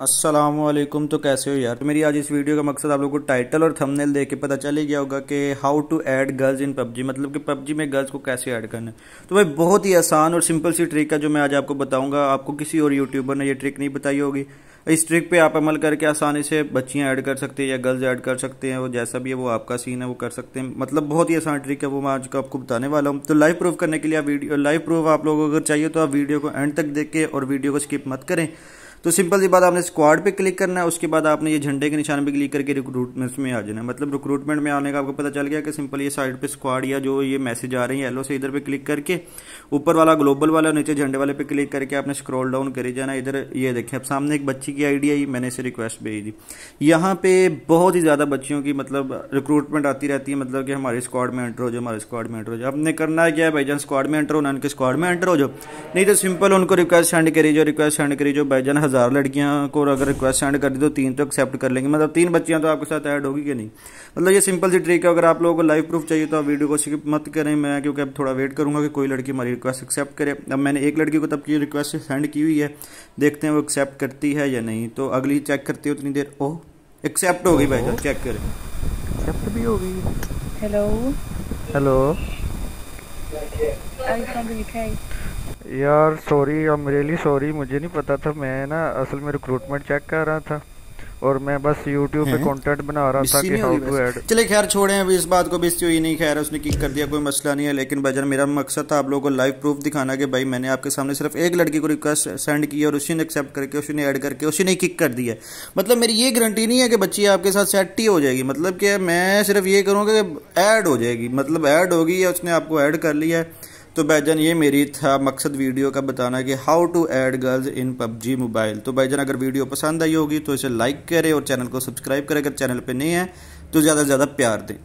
असलम तो कैसे हो यार? तो मेरी आज इस वीडियो का मकसद आप लोगों को टाइटल और थंबनेल देख के पता चल ही गया होगा कि how to add girls in PUBG मतलब कि पबजी में गर्ल्स को कैसे ऐड करना है। तो भाई, बहुत ही आसान और सिंपल सी ट्रिक है जो मैं आज आपको बताऊँगा। आपको किसी और यूट्यूबर ने ये ट्रिक नहीं बताई होगी। इस ट्रिक पे आप अमल करके आसानी से बच्चियाँ ऐड कर सकते हैं या गर्ल्स ऐड कर सकते हैं। वो जैसा भी है, वो आपका सीन है, वो कर सकते हैं। मतलब बहुत ही आसान ट्रिक है, वो मैं आज का आपको बताने वाला हूँ। तो लाइव प्रूफ करने के लिए वीडियो लाइव प्रूफ आप लोगों को अगर चाहिए तो आप वीडियो को एंड तक देखें और वीडियो को स्किप मत करें। तो सिंपल सी बात, आपने स्क्वाड पे क्लिक करना है, उसके बाद आपने ये झंडे के निशान पे क्लिक करके रिक्रूटमेंट में आ जाना है। मतलब रिक्रूटमेंट में आने का आपको पता चल गया कि सिंपल ये साइड पे स्क्वाड या जो ये मैसेज आ रहे हैं येलो से इधर पे क्लिक करके, ऊपर वाला ग्लोबल वाला नीचे झंडे वाले पे क्लिक करके आपने स्क्रॉल डाउन करी जाना। इधर ये देखें, अब सामने एक बच्ची की आइडिया आई मैंने इसे रिक्वेस्ट भेज दी। यहाँ पे बहुत ही ज़्यादा बच्चियों की मतलब रिक्रूटमेंट आती रहती है मतलब कि हमारे स्क्वाड में एंटर हो जाओ, हमारे स्क्वाड में एंटर हो जाओ। आपने करना है क्या है भाईजान स्क्वाड में एंटर होना उनके स्क्वाड में एंटर हो जाओ। नहीं तो सिंपल उनको रिक्वेस्ट सेंड करी जो रिक्वेस्ट सेंड करी जो भाईजान हज़ार लड़कियाँ को अगर रिक्वेस्ट सेंड कर दी तो तीन तो एक्सेप्ट कर लेंगे। मतलब तीन बच्चियाँ तो आपके साथ ऐड होगी कि नहीं? मतलब ये सिंपल सी ट्रिक है। अगर आप लोगों को लाइव प्रूफ चाहिए तो आप वीडियो को स्किप मत करें। मैं क्योंकि अब थोड़ा वेट करूँगा कि कोई लड़की हमारी रिक्वेस्ट एक्सेप्ट करे। अब मैंने एक लड़की को तब की रिक्वेस्ट सेंड की हुई है। देखते हैं वो एक्सेप्ट करती है या नहीं। तो अगली चेक करती है उतनी देर। ओह एक्सेप्ट हो गई भाई साहब चेक करें। एक्सेप्ट भी हो गई। हेलो हेलो आई यार sorry I am really sorry मुझे नहीं पता था मैं ना असल में रिक्रूटमेंट चेक कर रहा था और मैं बस YouTube पे कंटेंट बना रहा था कि हाउ टू ऐड चलिए खैर छोड़े अभी इस बात को भी हुई नहीं खैर उसने किक कर दिया कोई मसला नहीं है लेकिन भाईजान मेरा मकसद था आप लोगों को लाइव प्रूफ दिखाना कि भाई मैंने आपके सामने सिर्फ़ एक लड़की को रिक्वेस्ट सेंड की और उसी ने एक्सेप्ट करके उसी ने ऐड करके उसी ने किक कर दिया मतलब मेरी ये गारंटी नहीं है कि बच्ची आपके साथ सेट ही हो जाएगी। मतलब कि मैं सिर्फ़ ये करूँगा कि ऐड हो जाएगी। मतलब ऐड होगी या उसने आपको ऐड कर लिया है तो भाईजान, ये मेरी था मकसद वीडियो का बताना कि how to add girls in PUBG mobile तो भाईजान, अगर वीडियो पसंद आई होगी तो इसे लाइक करें और चैनल को सब्सक्राइब करें अगर चैनल पर नहीं है तो ज़्यादा से ज़्यादा प्यार दें।